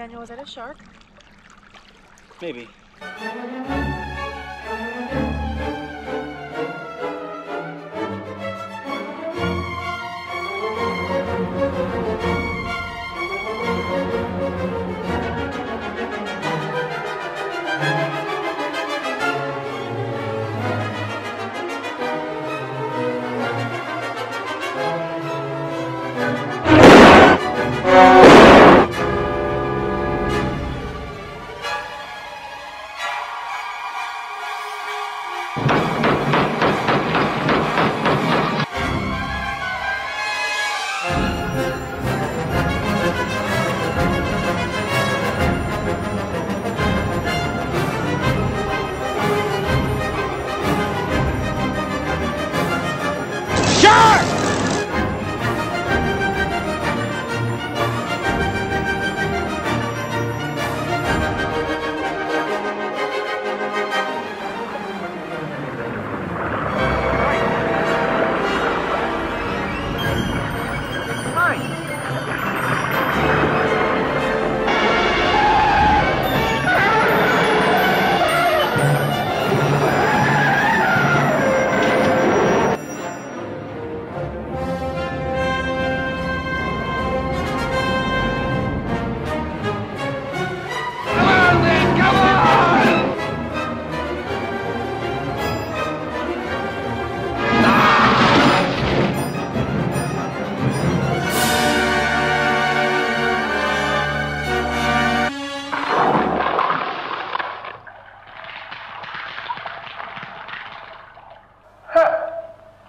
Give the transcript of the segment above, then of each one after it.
Daniel, is that a shark? Maybe.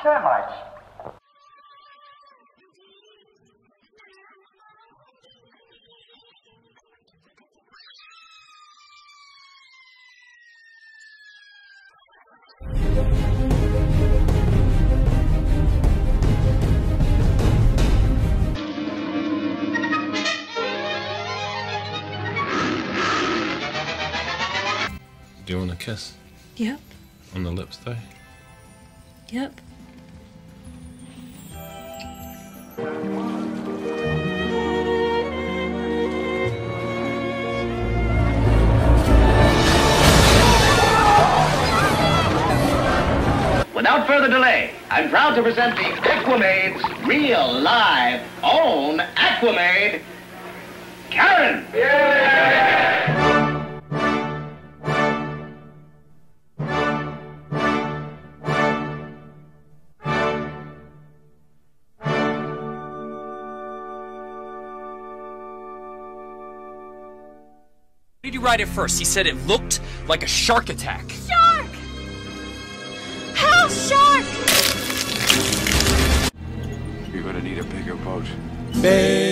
Termites. Do you want a kiss Yep. on the lips, though? Yep. Without further delay, I'm proud to present the Aquamade's real, live, own Aquamade, Karen. Did you write it first? He said it looked like a shark attack. Shark! Hell, shark! You're gonna need a bigger boat. Baby.